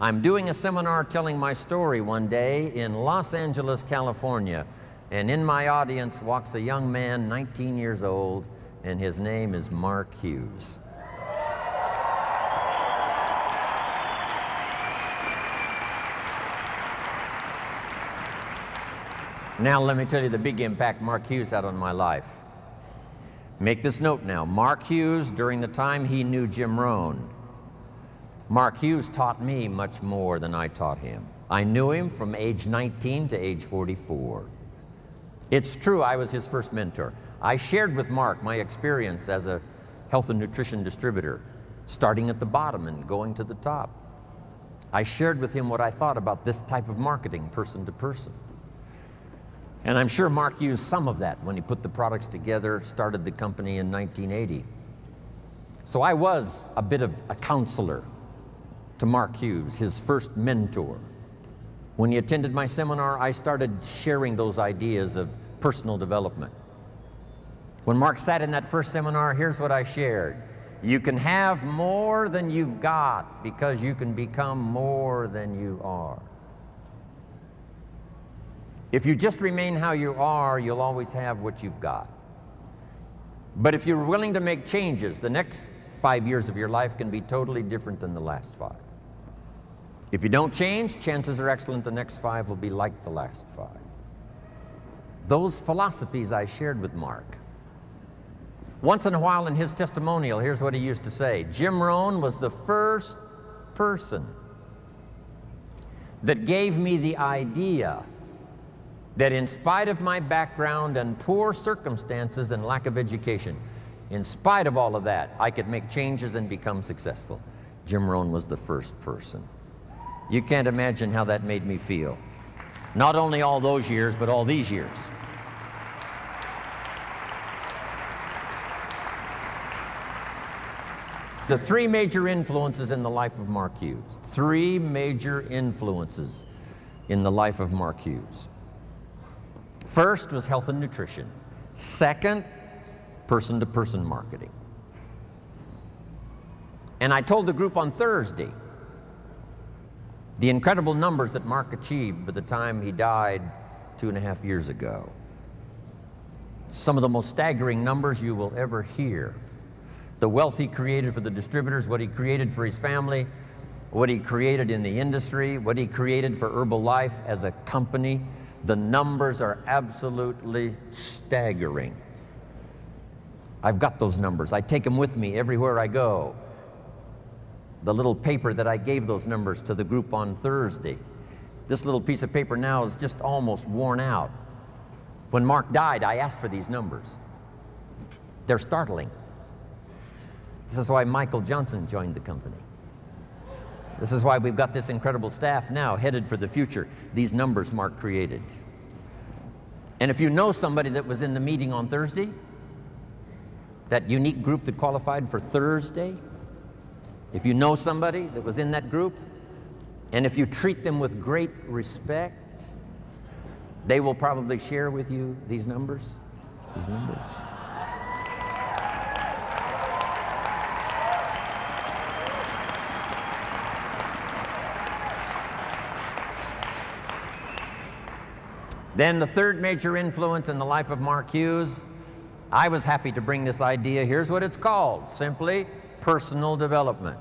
I'm doing a seminar telling my story one day in Los Angeles, California, and in my audience walks a young man, 19 years old, and his name is Mark Hughes. Now, let me tell you the big impact Mark Hughes had on my life. Make this note now. Mark Hughes, during the time he knew Jim Rohn, Mark Hughes taught me much more than I taught him. I knew him from age 19 to age 44. It's true, I was his first mentor. I shared with Mark my experience as a health and nutrition distributor, starting at the bottom and going to the top. I shared with him what I thought about this type of marketing, person to person. And I'm sure Mark used some of that when he put the products together, started the company in 1980. So I was a bit of a counselor to Mark Hughes, his first mentor. When he attended my seminar, I started sharing those ideas of personal development. When Mark sat in that first seminar, here's what I shared. You can have more than you've got because you can become more than you are. If you just remain how you are, you'll always have what you've got. But if you're willing to make changes, the next five years of your life can be totally different than the last five. If you don't change, chances are excellent the next five will be like the last five. Those philosophies I shared with Mark. Once in a while in his testimonial, here's what he used to say Jim Rohn was the first person that gave me the idea that in spite of my background and poor circumstances and lack of education, in spite of all of that, I could make changes and become successful. Jim Rohn was the first person. You can't imagine how that made me feel. Not only all those years, but all these years. The three major influences in the life of Mark Hughes. Three major influences in the life of Mark Hughes. First was health and nutrition. Second, person to person marketing. And I told the group on Thursday the incredible numbers that Mark achieved by the time he died two and a half years ago. Some of the most staggering numbers you will ever hear. The wealth he created for the distributors, what he created for his family, what he created in the industry, what he created for Herbalife as a company, the numbers are absolutely staggering. I've got those numbers. I take them with me everywhere I go. The little paper that I gave those numbers to the group on Thursday. This little piece of paper now is just almost worn out. When Mark died, I asked for these numbers. They're startling. This is why Michael Johnson joined the company. This is why we've got this incredible staff now headed for the future, these numbers Mark created. And if you know somebody that was in the meeting on Thursday, that unique group that qualified for Thursday, if you know somebody that was in that group, and if you treat them with great respect, they will probably share with you these numbers, these numbers. Then the third major influence in the life of Mark Hughes, I was happy to bring this idea. Here's what it's called, simply personal development.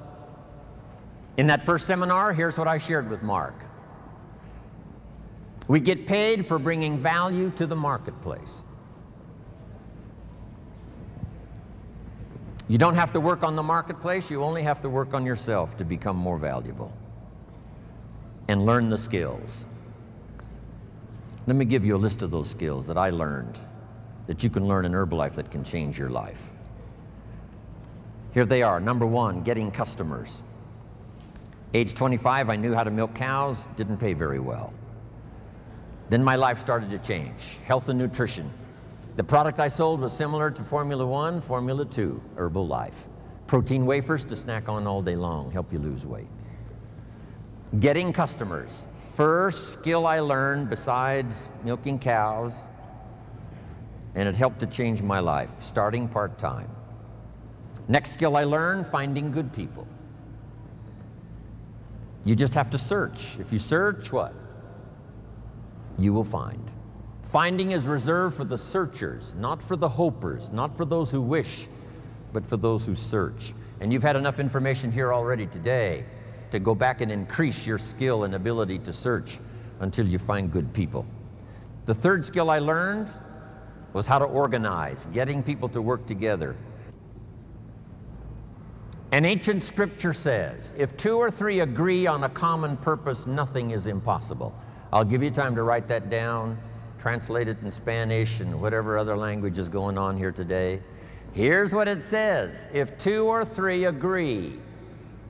In that first seminar, here's what I shared with Mark. We get paid for bringing value to the marketplace. You don't have to work on the marketplace, you only have to work on yourself to become more valuable and learn the skills. Let me give you a list of those skills that I learned that you can learn in Herbalife that can change your life. Here they are. Number one, getting customers. Age 25, I knew how to milk cows, didn't pay very well. Then my life started to change. Health and nutrition. The product I sold was similar to Formula One, Formula Two, Herbalife. Protein wafers to snack on all day long, help you lose weight. Getting customers first skill I learned besides milking cows, and it helped to change my life, starting part time. Next skill I learned finding good people. You just have to search. If you search, what? You will find. Finding is reserved for the searchers, not for the hopers, not for those who wish, but for those who search. And you've had enough information here already today to go back and increase your skill and ability to search until you find good people. The third skill I learned was how to organize, getting people to work together. An ancient scripture says, if two or three agree on a common purpose, nothing is impossible. I'll give you time to write that down, translate it in Spanish and whatever other language is going on here today. Here's what it says If two or three agree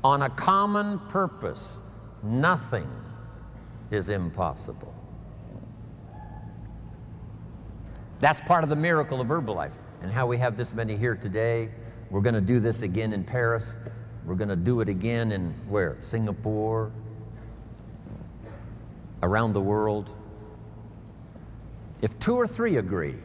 on a common purpose, nothing is impossible. That's part of the miracle of Herbalife and how we have this many here today. We're going to do this again in Paris. We're going to do it again in where? Singapore, around the world. If two or three agree,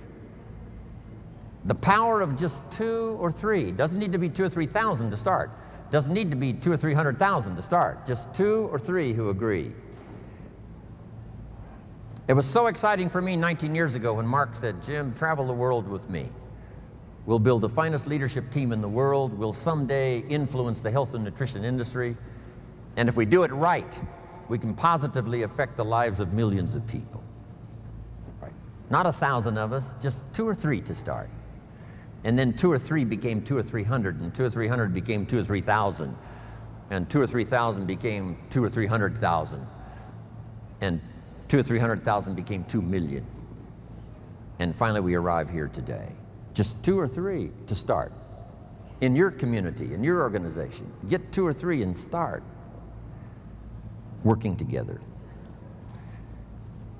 the power of just two or three doesn't need to be two or three thousand to start. Doesn't need to be two or three hundred thousand to start. Just two or three who agree. It was so exciting for me 19 years ago when Mark said, Jim, travel the world with me. We'll build the finest leadership team in the world. We'll someday influence the health and nutrition industry. And if we do it right, we can positively affect the lives of millions of people. Right. Not a thousand of us, just two or three to start. And then two or three became two or three hundred, and two or three hundred became two or three thousand, and two or three thousand became two or three hundred thousand, and two or three hundred thousand became two million. And finally, we arrive here today. Just two or three to start. In your community, in your organization, get two or three and start working together.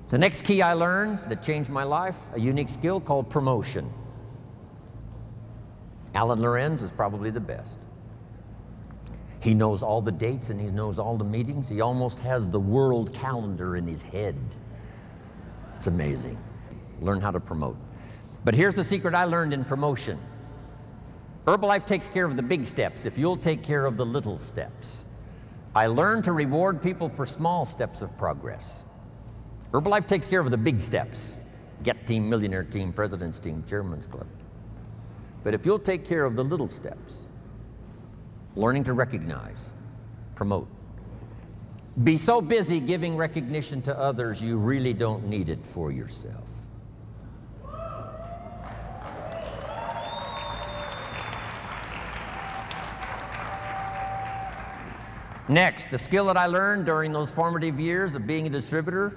The next key I learned that changed my life, a unique skill called promotion. Alan Lorenz is probably the best. He knows all the dates and he knows all the meetings. He almost has the world calendar in his head. It's amazing. Learn how to promote. But here's the secret I learned in promotion Herbalife takes care of the big steps if you'll take care of the little steps. I learned to reward people for small steps of progress. Herbalife takes care of the big steps get team, millionaire team, president's team, chairman's club. But if you'll take care of the little steps, learning to recognize, promote, be so busy giving recognition to others, you really don't need it for yourself. Next, the skill that I learned during those formative years of being a distributor,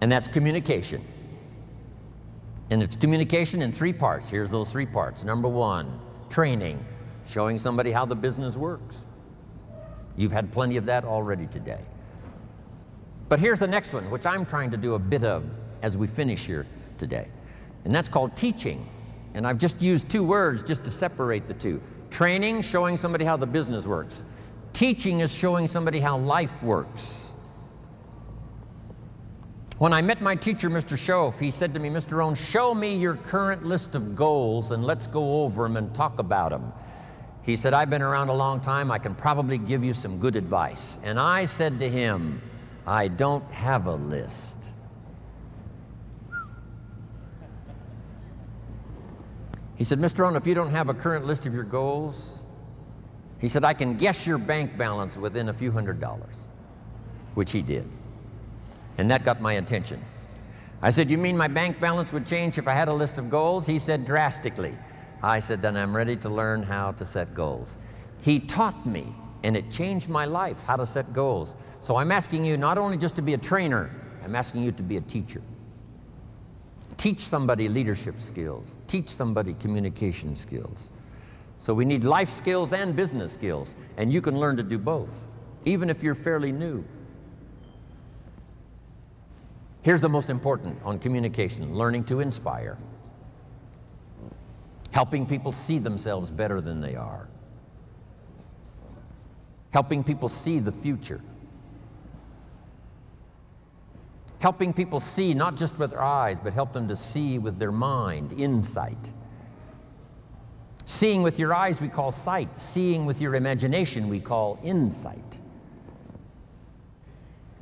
and that's communication. And it's communication in three parts. Here's those three parts. Number one, training, showing somebody how the business works. You've had plenty of that already today. But here's the next one, which I'm trying to do a bit of as we finish here today. And that's called teaching. And I've just used two words just to separate the two. Training, showing somebody how the business works. Teaching is showing somebody how life works. When I met my teacher, Mr. Shoaff, he said to me, Mr. Rohn, show me your current list of goals and let's go over them and talk about them. He said, I've been around a long time. I can probably give you some good advice. And I said to him, I don't have a list. He said, Mr. Rohn, if you don't have a current list of your goals, he said, I can guess your bank balance within a few hundred dollars, which he did. And that got my attention. I said, You mean my bank balance would change if I had a list of goals? He said, Drastically. I said, Then I'm ready to learn how to set goals. He taught me, and it changed my life how to set goals. So I'm asking you not only just to be a trainer, I'm asking you to be a teacher. Teach somebody leadership skills, teach somebody communication skills. So we need life skills and business skills, and you can learn to do both, even if you're fairly new. Here's the most important on communication learning to inspire, helping people see themselves better than they are, helping people see the future helping people see not just with their eyes, but help them to see with their mind, insight. Seeing with your eyes we call sight, seeing with your imagination we call insight.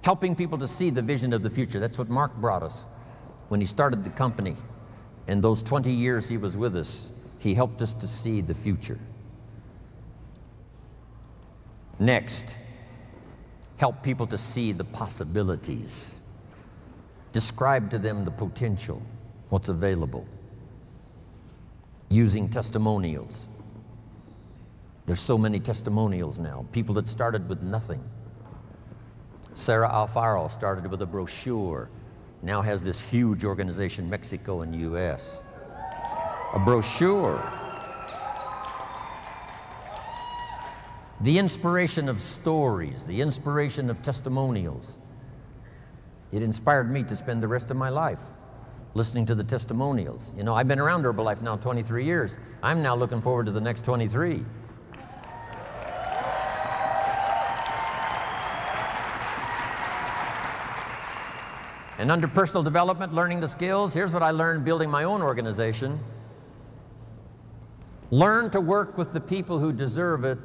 helping people to see the vision of the future. That's what Mark brought us when he started the company. In those 20 years he was with us, he helped us to see the future. Next, help people to see the possibilities. Describe to them the potential, what's available, using testimonials. There's so many testimonials now, people that started with nothing. Sarah Alfaro started with a brochure, now has this huge organization, Mexico and US. A brochure the inspiration of stories, the inspiration of testimonials. It inspired me to spend the rest of my life listening to the testimonials. You know, I've been around Herbalife now 23 years. I'm now looking forward to the next 23. And under personal development, learning the skills, here's what I learned building my own organization. Learn to work with the people who deserve it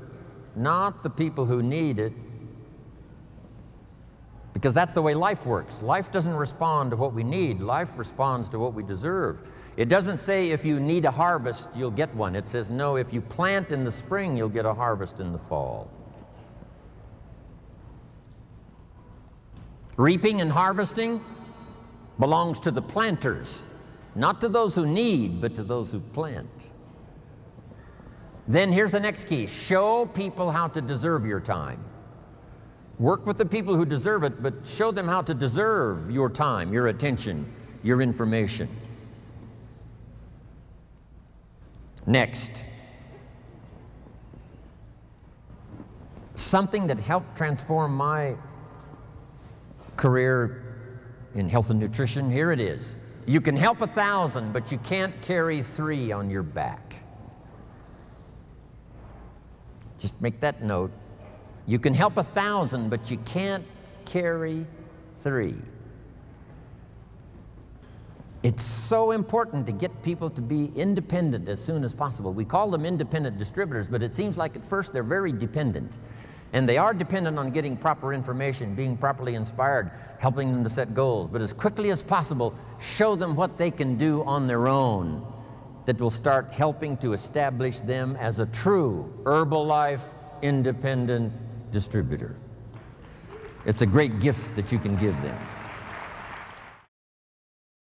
not the people who need it. Because that's the way life works. Life doesn't respond to what we need, life responds to what we deserve. It doesn't say if you need a harvest, you'll get one. It says, no, if you plant in the spring, you'll get a harvest in the fall. Reaping and harvesting belongs to the planters, not to those who need, but to those who plant. Then here's the next key show people how to deserve your time. Work with the people who deserve it, but show them how to deserve your time, your attention, your information. Next, something that helped transform my career in health and nutrition. Here it is. You can help a thousand, but you can't carry three on your back. Just make that note. You can help a thousand, but you can't carry three. It's so important to get people to be independent as soon as possible. We call them independent distributors, but it seems like at first they're very dependent. And they are dependent on getting proper information, being properly inspired, helping them to set goals. But as quickly as possible, show them what they can do on their own that will start helping to establish them as a true Herbalife independent distributor. It's a great gift that you can give them.